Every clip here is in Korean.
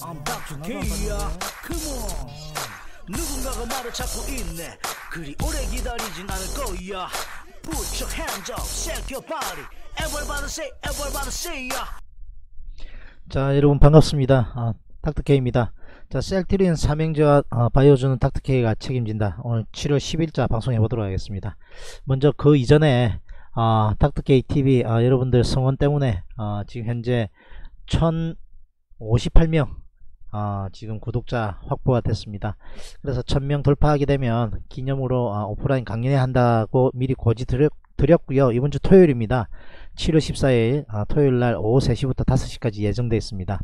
I'm Dr. K야 Come on. 누군가가 말을 찾고 있네. 그리 오래 기다리진 않을 거야. Put your hands up, shake your body. Everybody say, everybody say ya 자 여러분 반갑습니다. 아, 닥터케이입니다. 자 셀트리온 삼행제와 아, 바이오주는 닥터케이가 책임진다. 오늘 7월 10일자 방송해 보도록 하겠습니다. 먼저 그 이전에 아, 닥터케이 TV 아, 여러분들 성원 때문에 아, 지금 현재 1058명 아, 지금 구독자 확보가 됐습니다. 그래서 1000명 돌파하게 되면 기념으로 아, 오프라인 강연회 한다고 미리 고지 드렸, 드렸 고요. 이번 주 토요일입니다. 7월 14일 아, 토요일날 오후 3시부터 5시까지 예정되어 있습니다.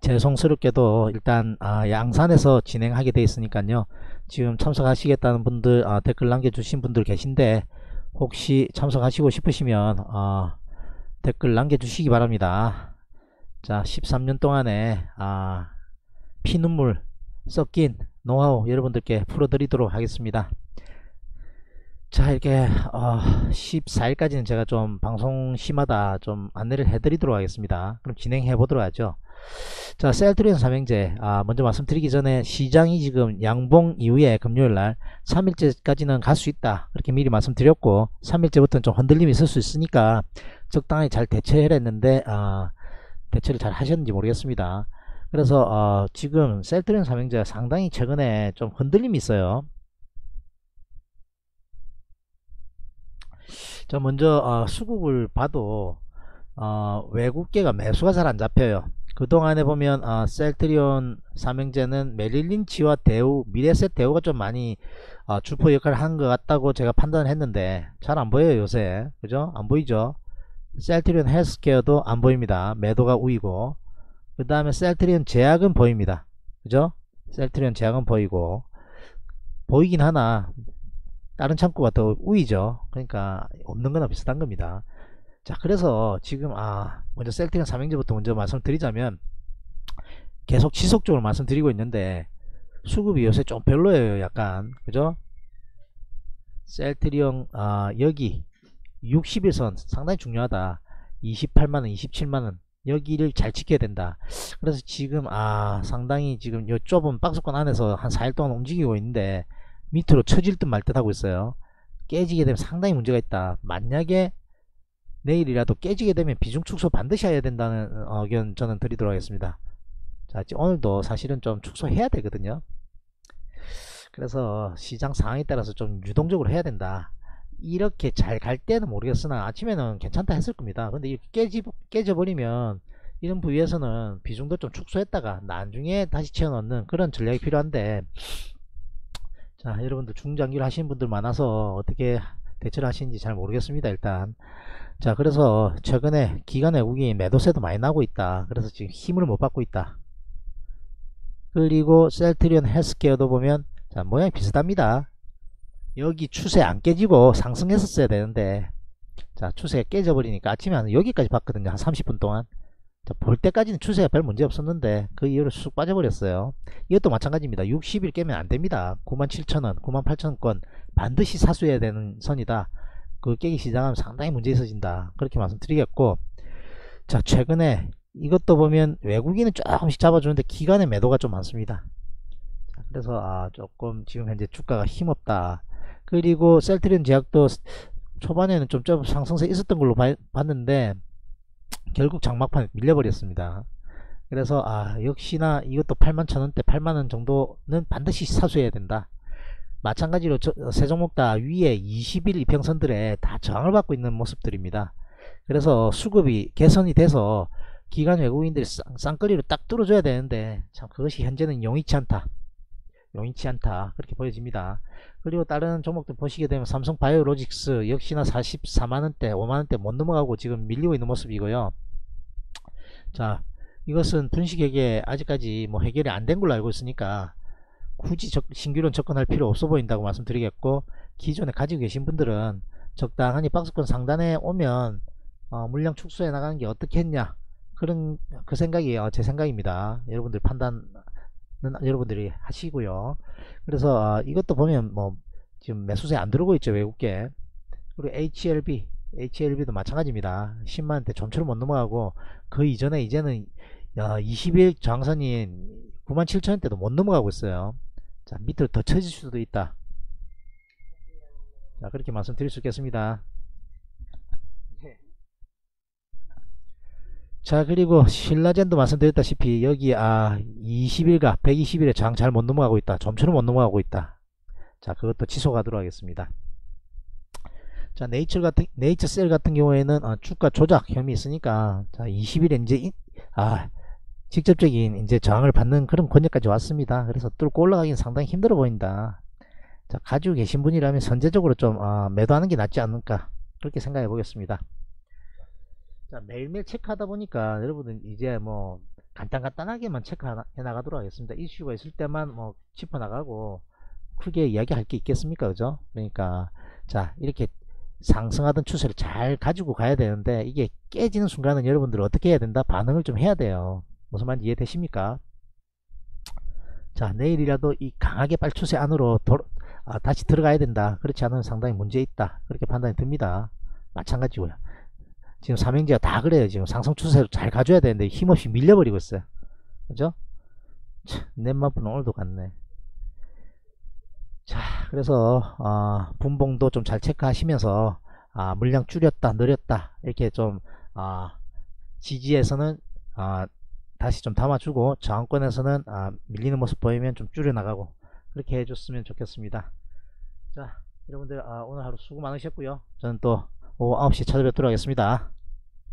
죄송스럽게도 일단 아, 양산에서 진행하게 되어 있으니까요. 지금 참석하시겠다는 분들 아, 댓글 남겨주신 분들 계신데 혹시 참석하시고 싶으시면 어, 댓글 남겨주시기 바랍니다 자 13년 동안에 아, 피눈물 섞인 노하우 여러분들께 풀어드리도록 하겠습니다. 자 이렇게 어, 14일까지는 제가 좀 방송 시마다 좀 안내를 해드리도록 하겠습니다. 그럼 진행해 보도록 하죠. 자 셀트리온 삼행제 아, 먼저 말씀드리기 전에 시장이 지금 양봉 이후에 금요일날 3일째까지는 갈 수 있다. 그렇게 미리 말씀드렸고 3일째부터는 좀 흔들림이 있을 수 있으니까 적당히 잘 대처를 했는데 아, 대처를 잘 하셨는지 모르겠습니다. 그래서 어, 지금 셀트리온 삼행제가 상당히 최근에 좀 흔들림이 있어요. 자 먼저 어, 수급을 봐도 어, 외국계가 매수가 잘 안 잡혀요. 그동안에 보면 어, 셀트리온 삼형제는 메릴린치와 대우 미래셋 대우가 좀 많이 어, 주포 역할을 한 것 같다고 제가 판단을 했는데 잘 안 보여요 요새. 그죠? 안 보이죠 셀트리온 헬스케어도 안 보입니다. 매도가 우이고. 그 다음에 셀트리온 제약은 보입니다. 그죠? 셀트리온 제약은 보이고. 보이긴 하나. 다른 창구가 더 우이죠. 그러니까 없는 거나 비슷한 겁니다. 자 그래서 지금 아 먼저 셀트리온 삼행제부터 먼저 말씀드리자면 계속 지속적으로 말씀드리고 있는데 수급이 요새 좀 별로예요 약간. 그죠? 셀트리온 아 여기 60일선 상당히 중요하다. 28만원 27만원. 여기를 잘 지켜야 된다. 그래서 지금 아 상당히 지금 요 좁은 박스권 안에서 한 4일 동안 움직이고 있는데 밑으로 처질 듯 말 듯 하고 있어요. 깨지게 되면 상당히 문제가 있다. 만약에 내일이라도 깨지게 되면 비중 축소 반드시 해야 된다는 의견 저는 드리도록 하겠습니다. 자 오늘도 사실은 좀 축소해야 되거든요. 그래서 시장 상황에 따라서 좀 유동적으로 해야 된다 이렇게 잘 갈 때는 모르겠으나 아침에는 괜찮다 했을 겁니다. 근데 깨지, 깨져버리면 이런 부위에서는 비중도 좀 축소했다가 나중에 다시 채워넣는 그런 전략이 필요한데 자 여러분들 중장기를 하시는 분들 많아서 어떻게 대처를 하시는지 잘 모르겠습니다 일단. 자 그래서 최근에 기관 외국인 매도세도 많이 나고 있다. 그래서 지금 힘을 못 받고 있다. 그리고 셀트리온 헬스케어도 보면 자 모양이 비슷합니다 여기 추세 안 깨지고 상승했었어야 되는데 자 추세가 깨져버리니까 아침에 한 여기까지 봤거든요. 한 30분 동안. 자, 볼 때까지는 추세가 별 문제 없었는데 그 이후로 쑥 빠져버렸어요. 이것도 마찬가지입니다. 60일 깨면 안됩니다. 97,000원 98,000원권 반드시 사수해야 되는 선이다. 그 깨기 시작하면 상당히 문제 있어진다. 그렇게 말씀드리겠고 자 최근에 이것도 보면 외국인은 조금씩 잡아주는데 기간의 매도가 좀 많습니다. 자, 그래서 아 조금 지금 현재 주가가 힘없다 그리고 셀트리온 제약도 초반에는 좀, 좀 상승세 있었던 걸로 봐, 봤는데 결국 장막판에 밀려버렸습니다. 그래서 아 역시나 이것도 8만 천원대 8만원 정도는 반드시 사수해야 된다. 마찬가지로 저, 세 종목 다 위에 20일 이평선들에 다 저항을 받고 있는 모습들입니다. 그래서 수급이 개선이 돼서 기관 외국인들이 쌍, 거리로딱 뚫어줘야 되는데 참 그것이 현재는 용이치 않다. 용이치 않다 그렇게 보여집니다 그리고 다른 종목들 보시게 되면 삼성 바이오로직스 역시나 44만원대 5만원대 못 넘어가고 지금 밀리고 있는 모습이고요. 자 이것은 분식에게 아직까지 뭐 해결이 안 된 걸로 알고 있으니까 굳이 적, 신규론 접근할 필요 없어 보인다고 말씀드리겠고 기존에 가지고 계신 분들은 적당하니 박스권 상단에 오면 어, 물량 축소해 나가는 게 어떻겠냐 그런 그 생각이 어, 제 생각입니다. 여러분들 판단 여러분들이 하시고요. 그래서 어, 이것도 보면 뭐 지금 매수세 안 들어오고 있죠 외국계. 그리고 HLB, HLB도 마찬가지입니다. 10만원대 좀처럼 못 넘어가고 그 이전에 이제는 야 20일 장선인 97,000원대도 못 넘어가고 있어요 자 밑으로 더 쳐질 수도 있다 자 그렇게 말씀드릴 수 있겠습니다 자 그리고 신라젠도 말씀드렸다시피 여기 아 20일과 120일에 장 잘 못 넘어가고 있다. 좀처럼 못 넘어가고 있다. 자 그것도 지속하도록 하겠습니다. 자 네이처 같은 네이처 셀 같은 경우에는 어, 주가 조작 혐의 있으니까 자 20일에 이제 이- 아 직접적인 이제 저항을 받는 그런 권역까지 왔습니다. 그래서 뚫고 올라가긴 상당히 힘들어 보인다. 자 가지고 계신 분이라면 선제적으로 좀 어, 매도하는 게 낫지 않을까. 그렇게 생각해 보겠습니다 자 매일매일 체크하다 보니까 여러분들 이제 뭐 간단간단하게만 체크해 나가도록 하겠습니다. 이슈가 있을 때만 뭐 짚어 나가고 크게 이야기할 게 있겠습니까? 그죠? 그러니까 자 이렇게 상승하던 추세를 잘 가지고 가야 되는데 이게 깨지는 순간은 여러분들 어떻게 해야 된다? 반응을 좀 해야 돼요. 무슨 말인지 이해되십니까? 자 내일이라도 이 강하게 빨 추세 안으로 도, 아, 다시 들어가야 된다. 그렇지 않으면 상당히 문제 있다. 그렇게 판단이 듭니다. 마찬가지고요 지금 삼행제가 다 그래요. 지금 상승 추세로 잘 가줘야 되는데 힘없이 밀려버리고 있어요. 그죠? 넷마프는 오늘도 갔네. 자 그래서 어, 분봉도 좀 잘 체크하시면서 아, 물량 줄였다 늘렸다 이렇게 좀 아, 지지에서는 아, 다시 좀 담아주고 저항권에서는 아, 밀리는 모습 보이면 좀 줄여나가고 그렇게 해줬으면 좋겠습니다. 자 여러분들 아, 오늘 하루 수고 많으셨고요. 저는 또 오후 9시 찾아뵙도록 하겠습니다